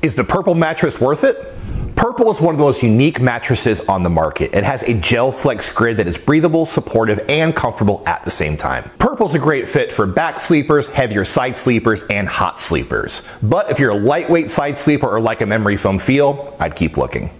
Is the Purple mattress worth it? Purple is one of the most unique mattresses on the market. It has a gel flex grid that is breathable, supportive, and comfortable at the same time. Purple's a great fit for back sleepers, heavier side sleepers, and hot sleepers. But if you're a lightweight side sleeper or like a memory foam feel, I'd keep looking.